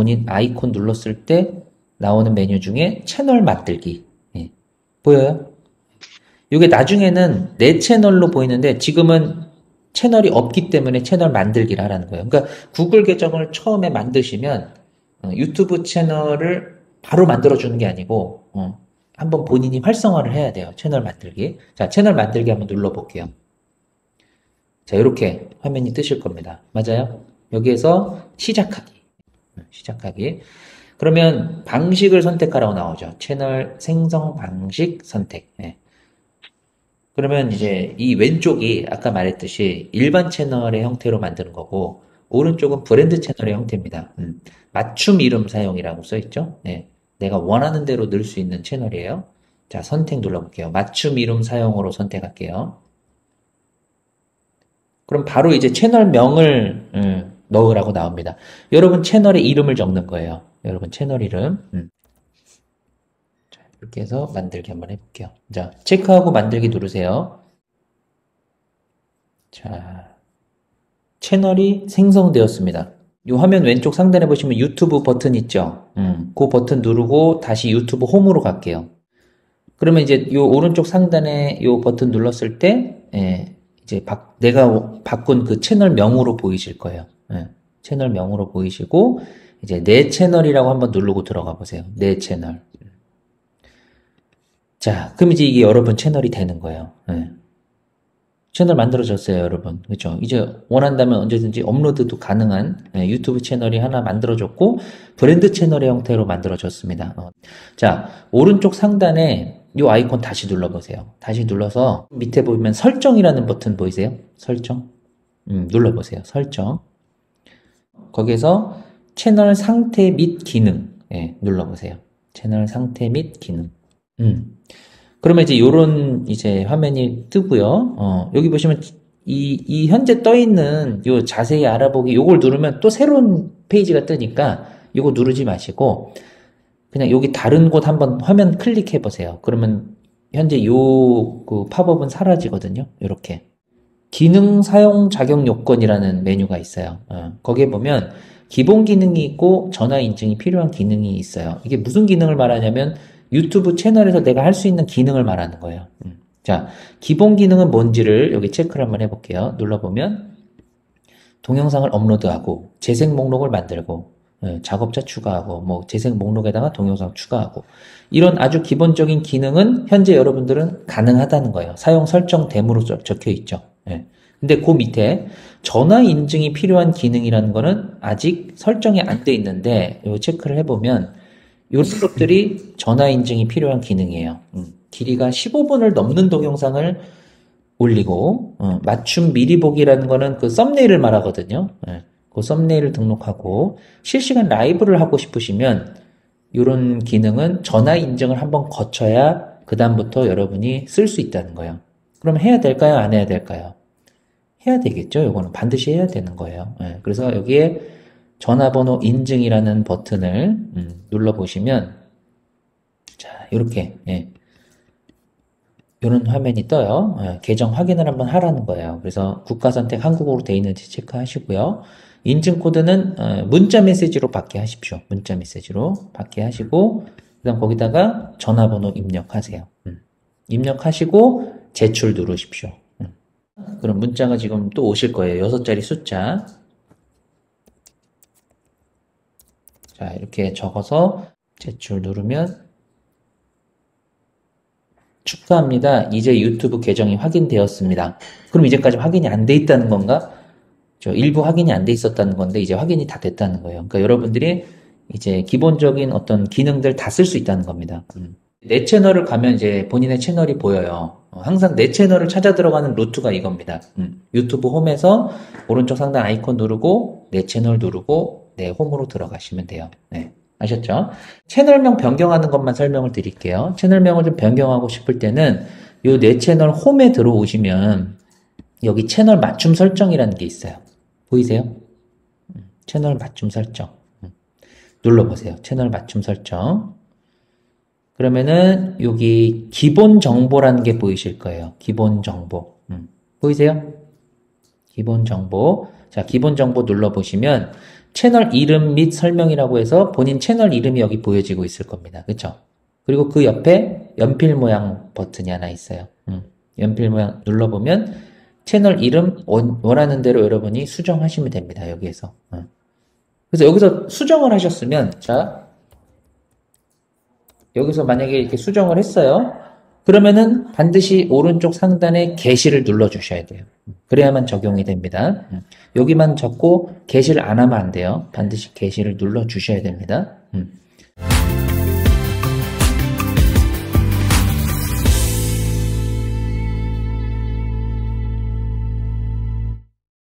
본인 아이콘 눌렀을 때 나오는 메뉴 중에 채널 만들기 예. 보여요? 이게 나중에는 내 채널로 보이는데 지금은 채널이 없기 때문에 채널 만들기를 하라는 거예요. 그러니까 구글 계정을 처음에 만드시면 어, 유튜브 채널을 바로 만들어주는 게 아니고 어, 한번 본인이 활성화를 해야 돼요. 채널 만들기. 자, 채널 만들기 한번 눌러볼게요. 자, 이렇게 화면이 뜨실 겁니다. 맞아요? 여기에서 시작하기. 시작하기. 그러면 방식을 선택하라고 나오죠. 채널 생성 방식 선택. 네. 그러면 이제 이 왼쪽이 아까 말했듯이 일반 채널의 형태로 만드는 거고 오른쪽은 브랜드 채널의 형태입니다. 음. 맞춤 이름 사용이라고 써 있죠. 네. 내가 원하는 대로 넣을 수 있는 채널이에요. 자, 선택 눌러볼게요. 맞춤 이름 사용으로 선택할게요. 그럼 바로 이제 채널명을 음, 넣으라고 나옵니다. 여러분 채널의 이름을 적는 거예요. 여러분 채널 이름. 음. 자, 이렇게 해서 만들기 한번 해볼게요. 자, 체크하고 만들기 누르세요. 자, 채널이 생성되었습니다. 이 화면 왼쪽 상단에 보시면 유튜브 버튼 있죠? 음, 그 버튼 누르고 다시 유튜브 홈으로 갈게요. 그러면 이제 이 오른쪽 상단에 이 버튼 눌렀을 때, 예, 이제 바, 내가 바꾼 그 채널 명으로 보이실 거예요. 예, 채널 명으로 보이시고, 이제 내 채널이라고 한번 누르고 들어가 보세요. 내 채널. 자, 그럼 이제 이게 여러분 채널이 되는 거예요. 예. 채널 만들어졌어요, 여러분. 그렇죠? 이제 원한다면 언제든지 업로드도 가능한 예, 유튜브 채널이 하나 만들어졌고 브랜드 채널의 형태로 만들어졌습니다. 어. 자, 오른쪽 상단에 이 아이콘 다시 눌러보세요. 다시 눌러서 밑에 보면 설정이라는 버튼 보이세요? 설정. 음, 눌러보세요. 설정. 거기에서 채널 상태 및 기능 예, 눌러보세요. 채널 상태 및 기능. 음. 그러면 이제 요런 이제 화면이 뜨고요. 어, 여기 보시면 이, 이 현재 떠 있는 요 자세히 알아보기 요걸 누르면 또 새로운 페이지가 뜨니까 요거 누르지 마시고 그냥 여기 다른 곳 한번 화면 클릭해 보세요. 그러면 현재 요 그 팝업은 사라지거든요. 이렇게 기능 사용 자격 요건이라는 메뉴가 있어요. 어, 거기에 보면 기본 기능이 있고 전화 인증이 필요한 기능이 있어요. 이게 무슨 기능을 말하냐면 유튜브 채널에서 내가 할 수 있는 기능을 말하는 거예요. 음. 자, 기본 기능은 뭔지를 여기 체크를 한번 해볼게요. 눌러보면 동영상을 업로드하고 재생 목록을 만들고 예, 작업자 추가하고 뭐 재생 목록에다가 동영상 추가하고 이런 아주 기본적인 기능은 현재 여러분들은 가능하다는 거예요. 사용 설정 됨으로 적혀 있죠. 예. 근데 그 밑에 전화 인증이 필요한 기능이라는 거는 아직 설정이 안 돼 있는데 이 체크를 해보면 이런 것들이 전화 인증이 필요한 기능이에요. 음, 길이가 15분을 넘는 동영상을 올리고 어, 맞춤 미리 보기라는 거는 그 썸네일을 말하거든요. 예, 그 썸네일을 등록하고 실시간 라이브를 하고 싶으시면 이런 기능은 전화 인증을 한번 거쳐야 그 다음부터 여러분이 쓸 수 있다는 거예요. 그럼 해야 될까요? 안 해야 될까요? 해야 되겠죠. 이거는 반드시 해야 되는 거예요. 예, 그래서 여기에 전화번호 인증이라는 버튼을 음, 눌러보시면 자 이렇게 예. 이런 화면이 떠요. 예, 계정 확인을 한번 하라는 거예요. 그래서 국가 선택 한국어로 되어 있는지 체크하시고요. 인증 코드는 어, 문자 메시지로 받게 하십시오. 문자 메시지로 받게 하시고 그다음 거기다가 전화번호 입력하세요. 음. 입력하시고 제출 누르십시오. 음. 그럼 문자가 지금 또 오실 거예요. 6자리 숫자 자, 이렇게 적어서 제출 누르면 축하합니다. 이제 유튜브 계정이 확인되었습니다. 그럼 이제까지 확인이 안 돼 있다는 건가? 저 일부 확인이 안 돼 있었다는 건데 이제 확인이 다 됐다는 거예요. 그러니까 여러분들이 이제 기본적인 어떤 기능들 다 쓸 수 있다는 겁니다. 음. 내 채널을 가면 이제 본인의 채널이 보여요. 어, 항상 내 채널을 찾아 들어가는 루트가 이겁니다. 음. 유튜브 홈에서 오른쪽 상단 아이콘 누르고 내 채널 누르고 네, 홈으로 들어가시면 돼요. 네. 아셨죠? 채널명 변경하는 것만 설명을 드릴게요. 채널명을 좀 변경하고 싶을 때는 요내 채널 홈에 들어오시면 여기 채널 맞춤 설정이라는 게 있어요. 보이세요? 음, 채널 맞춤 설정. 음. 눌러보세요. 채널 맞춤 설정. 그러면은 여기 기본 정보라는 게 보이실 거예요. 기본 정보. 음. 보이세요? 기본 정보. 자, 기본 정보 눌러보시면 채널 이름 및 설명이라고 해서 본인 채널 이름이 여기 보여지고 있을 겁니다. 그쵸? 그리고 그 옆에 연필 모양 버튼이 하나 있어요. 음. 연필 모양 눌러보면 채널 이름 원, 원하는 대로 여러분이 수정하시면 됩니다. 여기에서. 음. 그래서 여기서 수정을 하셨으면 자 여기서 만약에 이렇게 수정을 했어요. 그러면은 반드시 오른쪽 상단에 게시를 눌러 주셔야 돼요. 그래야만 적용이 됩니다. 음. 여기만 적고 게시를 안 하면 안 돼요. 반드시 게시를 눌러 주셔야 됩니다. 음.